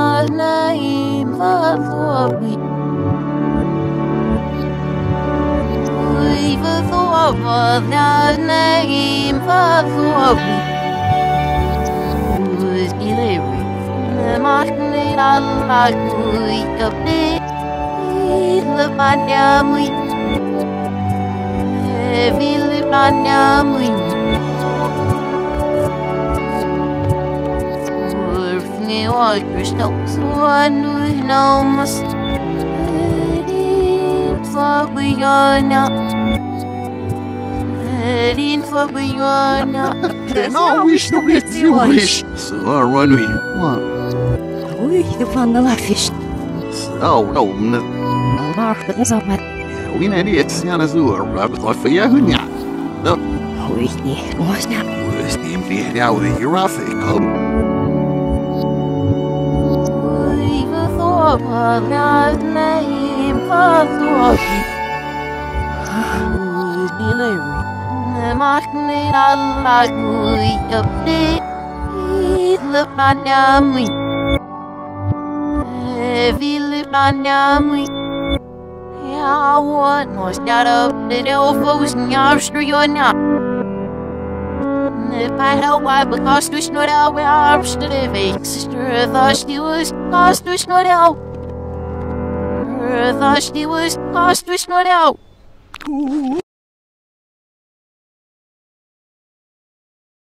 والنعيم فالثوابي طيب الثواب والنعيم فالثوابي وإليبي نمحني على العدوي قبلي لبنيامي في لبنيامي Vil pandamui. Urfni åldersnock så nu närmast. Fabiana. Din Fabiana. No, wish no bit you wish. Så run we. Ui, det fannar fisk. Så no, men Varför det sa man? we need it sana zur. Rabbit la fiya hunya. Ui, det måste jag. Was nim fi now the giraffe come. Market Allah kui kapit. The pandamui. Vil pandamui. Ja, what was that up the elfos and Austriana? If I had why because du snurr out with arms to the sister thus she was cost du snurr out. Thus she was lost, du snurr out.